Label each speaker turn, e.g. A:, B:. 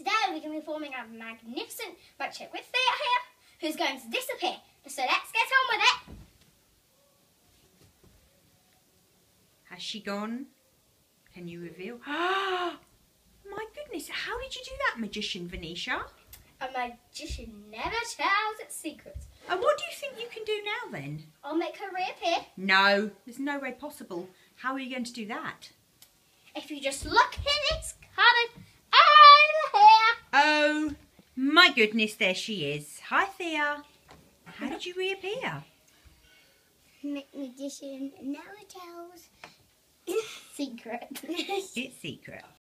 A: Today we're going to be forming a magnificent magic with Thea here, who's going to disappear. So let's get on with it.
B: Has she gone? Can you reveal? Ah, my goodness, how did you do that, Magician Venetia?
A: A magician never tells its secrets.
B: And what do you think you can do now then?
A: I'll make her reappear
B: No, there's no way possible. How are you going to do that?
A: if you just look in its cupboard over here.
B: Oh, my goodness, there she is. Hi, Thea. How did you reappear?
A: magician never tells secret.
B: It's secret.